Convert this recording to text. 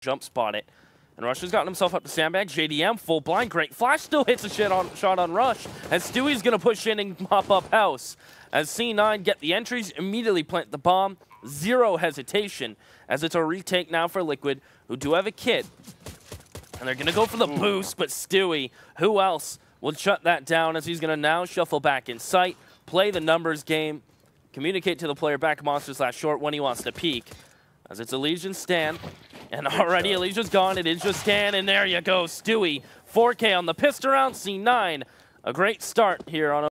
jump spot it. And Rush has gotten himself up to sandbag. JDM full blind. Great flash still hits a shit on, shot on Rush. And Stewie's going to push in and mop up house. As C9 get the entries, immediately plant the bomb. Zero hesitation as it's a retake now for Liquid, who do have a kit. And they're going to go for the hmm. boost, but Stewie, who else will shut that down as he's going to now shuffle back in sight, play the numbers game, communicate to the player back monster slash short when he wants to peek. As it's Elysian stand. And already Elysian's gone. It is just scan, and there you go. Stewie, 4K on the pistol round, C9. A great start here on